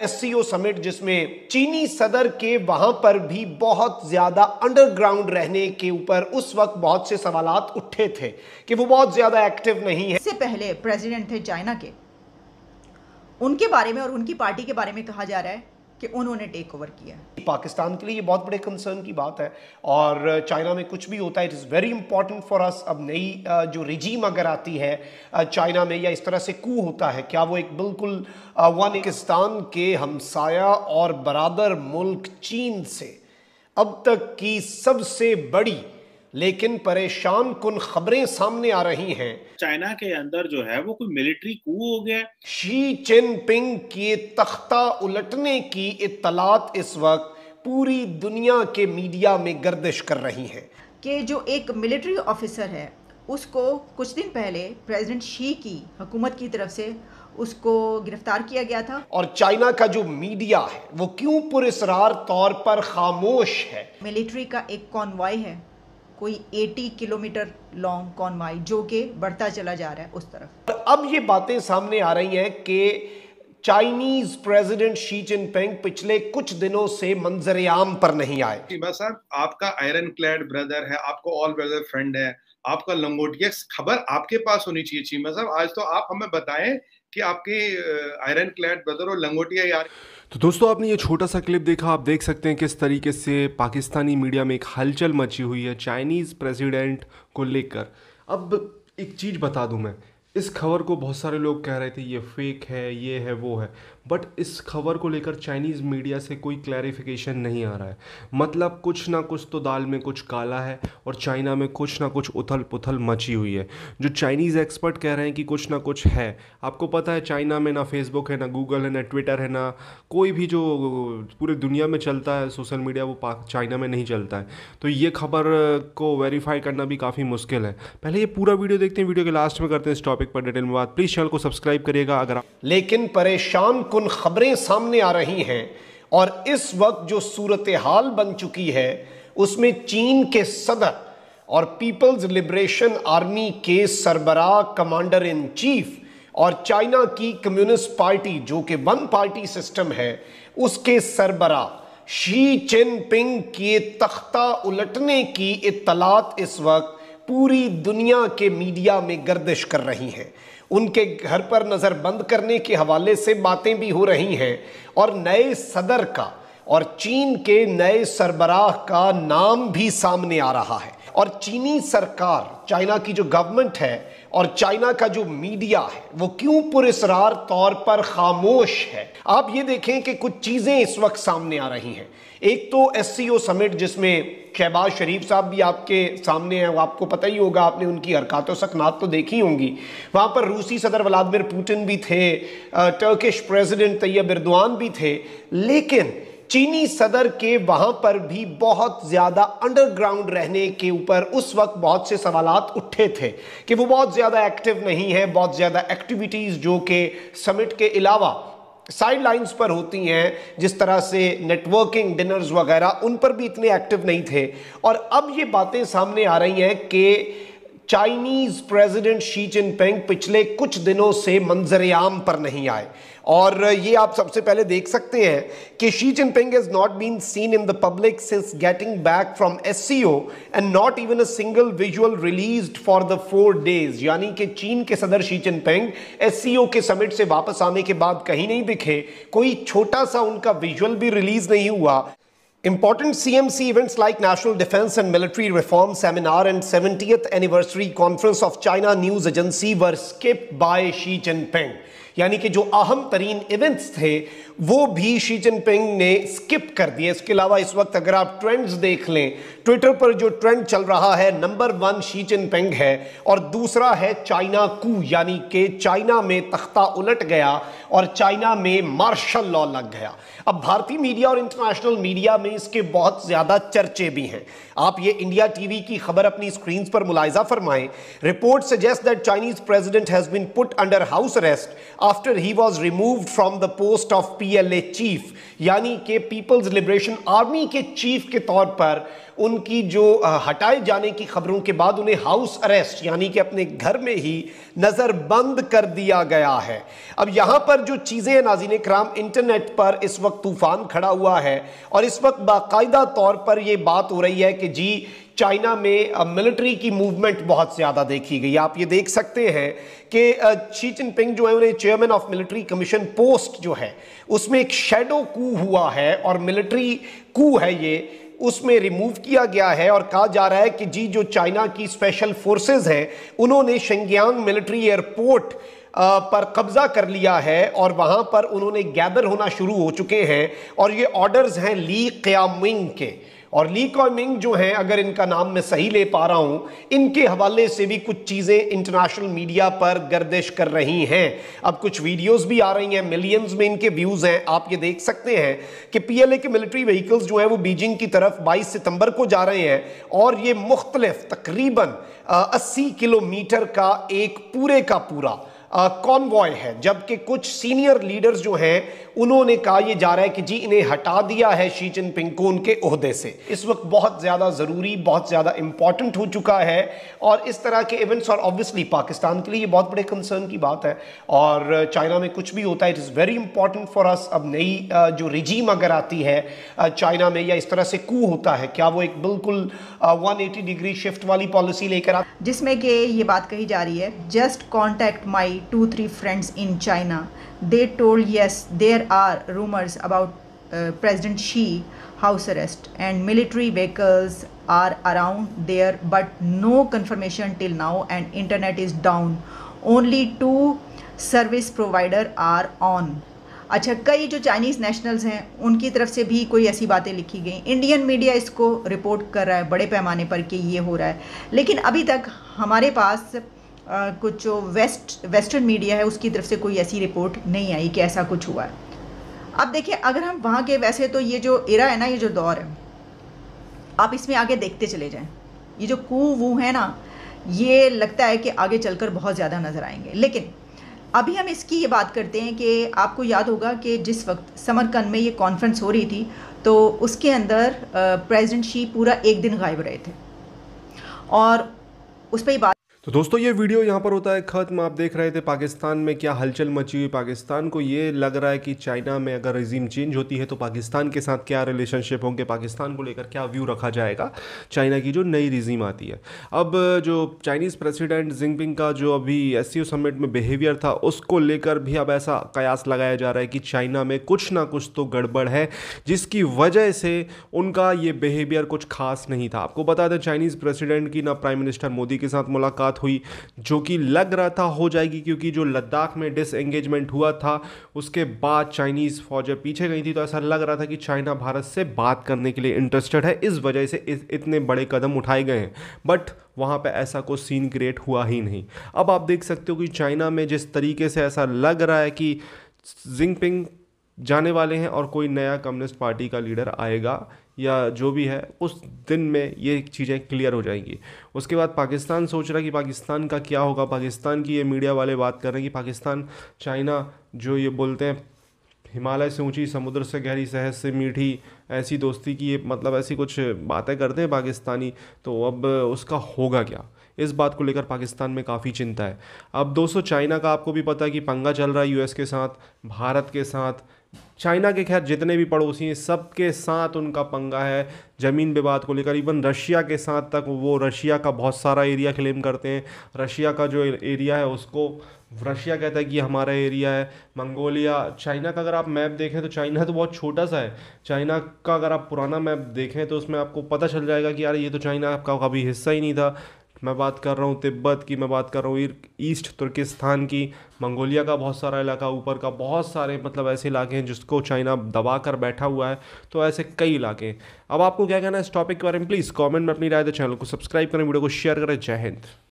SCO summit जिसमें चीनी सदर के वहाँ पर भी बहुत ज़्यादा अंडरग्राउंड रहने के ऊपर उस वक्त बहुत से सवाल उठे थे कि वो बहुत ज़्यादा एक्टिव नहीं है। इससे पहले प्रेसिडेंट थे चाइना के। उनके बारे में और उनकी पार्टी के बारे में कहा जा रहा है कि उन्होंने टेक ओवर किया। पाकिस्तान के लिए ये बहुत बड़े कंसर्न की बात है और चाइना में कुछ भी होता है it is very important for us अब नई जो रिजीम अगर आती है चाइना में या इस तरह से कू होता है, क्या वो एक बिल्कुल पाकिस्तान के हमसाया और बरादर मुल्क चीन से अब तक की सबसे बड़ी लेकिन परेशान कुन खबरें सामने आ रही हैं। चाइना के अंदर जो है वो कोई मिलिट्री कू हो गया। शी चिनपिंग के तख्ता उलटने की इतलात इस वक्त पूरी दुनिया के मीडिया में गर्दिश कर रही हैं। कि जो एक मिलिट्री ऑफिसर है उसको कुछ दिन पहले प्रेसिडेंट शी की हुकूमत की तरफ़ से उसको गिरफ़्तार किया गया था। और चाइना का जो मीडिया है वो क्यों पुरस्रार तौर पर खामोश है? मिलिट्री का एक कॉन्वॉय है। कोई 80 किलोमीटर लॉन्ग कॉनवाई जो कि बढ़ता चला जा रहा है उस तरफ़। अब ये बातें सामने आ रही हैं कि चाइनीज़ प्रेसिडेंट शी जिनपिंग पिछले कुछ दिनों से मंजर आम पर नहीं आए। साहब आपका आयरन क्लैड ब्रदर है आपको ऑल ब्रदर फ्रेंड है आपका लंगोटिया खबर आपके पास होनी चाहिए चीमा साहब। आज तो आप हमें बताएँ कि आपके आयरन क्लैड ब्रदर और लंगोटिया यार तो दोस्तों, आपने ये छोटा सा क्लिप देखा, आप देख सकते हैं किस तरीके से पाकिस्तानी मीडिया में एक हलचल मची हुई है चाइनीज़ प्रेसिडेंट को लेकर। अब एक चीज़ बता दूँ मैं, इस खबर को बहुत सारे लोग कह रहे थे, ये फेक है, ये है, वो है। बट इस खबर को लेकर चाइनीज़ मीडिया से कोई क्लैरिफिकेशन नहीं आ रहा है। मतलब कुछ ना कुछ तो दाल में कुछ काला है और चाइना में कुछ ना कुछ उथल पुथल मची हुई है। जो चाइनीज़ एक्सपर्ट कह रहे हैं कि कुछ ना कुछ है। आपको पता है चाइना में ना फेसबुक है, ना गूगल है, ना ट्विटर है, ना कोई भी जो पूरे दुनिया में चलता है सोशल मीडिया वो चाइना में नहीं चलता है। तो ये खबर को वेरीफाई करना भी काफ़ी मुश्किल है। पहले ये पूरा वीडियो देखते हैं वीडियो के लास्ट में करते हैं इस टॉपिक पर डिटेल में बात। प्लीज़ चैनल को सब्सक्राइब करिएगा अगर लेकिन परेशान को कुन खबरें सामने आ रही हैं और इस वक्त जो सूरत हाल बन चुकी है, उसमें चीन के सदर और पीपल्स लिबरेशन आर्मी के सरबराह कमांडर इन चीफ और चाइना की कम्युनिस्ट पार्टी, जो कि वन पार्टी सिस्टम है, उसके सरबराह शी चिनपिंग के तख्ता उलटने की इतलात इस वक्त पूरी दुनिया के मीडिया में गर्दिश कर रही हैं। उनके घर पर नज़र बंद करने के हवाले से बातें भी हो रही हैं और नए सदर का और चीन के नए सरबराह का नाम भी सामने आ रहा है। और चीनी सरकार, चाइना की जो गवर्नमेंट है और चाइना का जो मीडिया है, वो क्यों पुरस्रार तौर पर खामोश है? आप ये देखें कि कुछ चीज़ें इस वक्त सामने आ रही हैं। एक तो एस सी ओ समिट जिसमें शहबाज शरीफ साहब भी आपके सामने हैं, वो आपको पता ही होगा, आपने उनकी हरकतों सकनात तो देखी होंगी। वहाँ पर रूसी सदर व्लादिमिर पुतिन भी थे टर्किश प्रेसिडेंट तैयब इरदवान भी थे, लेकिन चीनी सदर के वहाँ पर भी बहुत ज़्यादा अंडरग्राउंड रहने के ऊपर उस वक्त बहुत से सवालात उठे थे कि वो बहुत ज़्यादा एक्टिव नहीं है, बहुत ज़्यादा एक्टिविटीज़ जो कि समिट के अलावा साइड लाइन्स पर होती हैं, जिस तरह से नेटवर्किंग डिनर्स वगैरह, उन पर भी इतने एक्टिव नहीं थे। और अब ये बातें सामने आ रही हैं कि चाइनीज़ प्रेसिडेंट शी जिनपिंग पिछले कुछ दिनों से मंजर आम पर नहीं आए। और ये आप सबसे पहले देख सकते हैं कि Xi Jinping is not been seen in the public since getting back from S C O and not even a single visual release for the four days यानी कि चीन के सदर Xi Jinping S C O के summit से वापस आने के बाद कहीं नहीं दिखे। कोई छोटा सा उनका विजुअल भी रिलीज़ नहीं हुआ। Important CMC events like National Defense and Military Reform Seminar and 70th Anniversary Conference of China News Agency were skipped by Xi Jinping. यानी कि जो अहम तरीन इवेंट्स थे, वो भी शी जिनपिंग ने स्किप कर दिए। इसके अलावा इस वक्त अगर आप ट्रेंड्स देख लें ट्विटर पर जो ट्रेंड चल रहा है नंबर वन शी जिनपिंग है और दूसरा है चाइना कू यानी कि चाइना में तख्ता उलट गया और चाइना में मार्शल लॉ लग गया। अब भारतीय मीडिया और इंटरनेशनल मीडिया में इसके बहुत ज़्यादा चर्चे भी हैं। आप ये इंडिया टीवी की खबर अपनी स्क्रीन पर मुलायजा फरमाएँ। Report suggest that Chinese president has been put under house arrest after he was remove from the post of PLA chief यानी कि पीपल्स लिबरेशन आर्मी के चीफ के तौर पर उनकी जो हटाए जाने की खबरों के बाद उन्हें हाउस अरेस्ट यानी कि अपने घर में ही नज़र बंद कर दिया गया है अब यहाँ पर जो चीज़ें नाजीन कराम इंटरनेट पर इस वक्त तूफ़ान खड़ा हुआ है और इस वक्त बाकायदा तौर पर यह बात हो रही है कि जी चाइना में मिलिट्री की मूवमेंट बहुत ज़्यादा देखी गई। आप ये देख सकते हैं कि शी जिनपिंग जो है, उन्हें chairman of military commission post जो है, उसमें एक शेडो कू हुआ है और मिलिट्री कू है ये। उसमें रिमूव किया गया है और कहा जा रहा है कि जी, जो चाइना की स्पेशल फोर्सेस हैं, उन्होंने शंगियांग मिलिट्री एयरपोर्ट पर कब्जा कर लिया है और वहाँ पर उन्होंने गैदर होना शुरू हो चुके हैं और ये ऑर्डर्स हैं ली क्यामिंग के। और ली कॉमिंग जो है, अगर इनका नाम मैं सही ले पा रहा हूँ, इनके हवाले से भी कुछ चीज़ें इंटरनेशनल मीडिया पर गर्दिश कर रही हैं। अब कुछ वीडियोस भी आ रही हैं मिलियंस में इनके व्यूज़ हैं। आप ये देख सकते हैं कि पीएलए के मिलिट्री व्हीकल्स जो हैं, वो बीजिंग की तरफ़ 22 सितंबर को जा रहे हैं और ये मुख्तलिफ़ तकरीबन अस्सी किलोमीटर का एक पूरे का पूरा कॉन्वॉय है, जबकि कुछ सीनियर लीडर्स जो हैं, उन्होंने कहा यह जा रहा है कि जी, इन्हें हटा दिया है शी जिनपिंग को उनके अहदे से। इस वक्त बहुत ज़्यादा ज़रूरी, बहुत ज़्यादा इंपॉर्टेंट हो चुका है, और इस तरह के इवेंट्स और ऑब्वियसली पाकिस्तान के लिए ये बहुत बड़े कंसर्न की बात है, और चाइना में कुछ भी होता है it is very important for us अब नई जो रिजीम अगर आती है चाइना में, या इस तरह से कू होता है, क्या वो एक बिल्कुल वन डिग्री शिफ्ट वाली पॉलिसी लेकर आ जिसमें कि ये बात कही जा रही है just contact my two three friends in China. They told yes, there are rumors about uh, President Xi house arrest and military vehicles are around there, but no confirmation till now, and internet is down. Only two service provider are on. अच्छा कई जो Chinese nationals हैं उनकी तरफ़ से भी कोई ऐसी बातें लिखी गई इंडियन मीडिया इसको रिपोर्ट कर रहा है बड़े पैमाने पर कि ये हो रहा है लेकिन अभी तक हमारे पास कुछ जो वेस्ट, वेस्टर्न मीडिया है, उसकी तरफ़ से कोई ऐसी रिपोर्ट नहीं आई कि ऐसा कुछ हुआ है। अब देखिए, अगर हम वहाँ के वैसे तो ये जो इरा है ना, ये जो दौर है, आप इसमें आगे देखते चले जाएँ। ये जो कू वू है ना, ये लगता है कि आगे चलकर बहुत ज़्यादा नज़र आएँगे। लेकिन अभी हम इसकी ये बात करते हैं कि आपको याद होगा कि जिस वक्त समरकंद में ये कॉन्फ्रेंस हो रही थी तो उसके अंदर प्रेसिडेंट शी पूरा एक दिन गायब रहे थे। और उस पर ही बात तो दोस्तों, ये वीडियो यहाँ पर होता है ख़त्म। आप देख रहे थे पाकिस्तान में क्या हलचल मची हुई पाकिस्तान को। ये लग रहा है कि चाइना में अगर रिजीम चेंज होती है तो पाकिस्तान के साथ क्या रिलेशनशिप होंगे? पाकिस्तान को लेकर क्या व्यू रखा जाएगा? चाइना की जो नई रिजीम आती है। अब जो चाइनीज़ प्रेसिडेंट जिंगपिंग का जो अभी एससीओ समिट में बिहेवियर था, उसको लेकर भी अब ऐसा कयास लगाया जा रहा है कि चाइना में कुछ ना कुछ तो गड़बड़ है, जिसकी वजह से उनका ये बिहेवियर कुछ खास नहीं था। आपको बता दें चाइनीज़ प्रेसिडेंट की ना प्राइम मिनिस्टर मोदी के साथ मुलाकात हुई जो कि लग रहा था हो जाएगी क्योंकि जो लद्दाख में डिसएंगेजमेंट हुआ था उसके बाद चाइनीज़ फौजें पीछे गई थी तो ऐसा लग रहा था कि चाइना भारत से बात करने के लिए इंटरेस्टेड है इस वजह से इस, इतने बड़े कदम उठाए गए हैं। बट वहाँ पे ऐसा कोई सीन क्रिएट हुआ ही नहीं। अब आप देख सकते हो कि चाइना में जिस तरीके से ऐसा लग रहा है कि जिंगपिंग जाने वाले हैं और कोई नया कम्युनिस्ट पार्टी का लीडर आएगा या जो भी है, उस दिन में ये चीज़ें क्लियर हो जाएँगी। उसके बाद पाकिस्तान सोच रहा है कि पाकिस्तान का क्या होगा? पाकिस्तान की ये मीडिया वाले बात कर रहे हैं कि पाकिस्तान, चाइना जो ये बोलते हैं, हिमालय से ऊँची, समुद्र से गहरी सहज से मीठी, ऐसी दोस्ती की ये मतलब ऐसी कुछ बातें करते हैं पाकिस्तानी तो अब उसका होगा क्या? इस बात को लेकर पाकिस्तान में काफ़ी चिंता है। अब दोस्तों, चाइना का आपको भी पता है कि पंगा चल रहा है यूएस के साथ, भारत के साथ चाइना के खैर जितने भी पड़ोसी हैं, सबके साथ उनका पंगा है। ज़मीन विवाद को लेकर इवन रशिया के साथ तक वो रशिया का बहुत सारा एरिया क्लेम करते हैं। रशिया का जो एरिया है, उसको रशिया कहता है कि हमारा एरिया है। मंगोलिया, चाइना का अगर आप मैप देखें तो चाइना तो बहुत छोटा सा है। चाइना का अगर आप पुराना मैप देखें तो उसमें आपको पता चल जाएगा कि यार ये तो चाइना आपका कभी हिस्सा ही नहीं था। मैं बात कर रहा हूँ तिब्बत की, मैं बात कर रहा हूँ ईस्ट तुर्किस्तान की। मंगोलिया का बहुत सारा इलाका, ऊपर का बहुत सारे मतलब ऐसे इलाके हैं जिसको चाइना दबा कर बैठा हुआ है तो ऐसे कई इलाके हैं। अब आपको क्या कहना है इस टॉपिक के बारे में? प्लीज़ कॉमेंट में अपनी राय दे चैनल को सब्सक्राइब करें, वीडियो को शेयर करें। जय हिंद।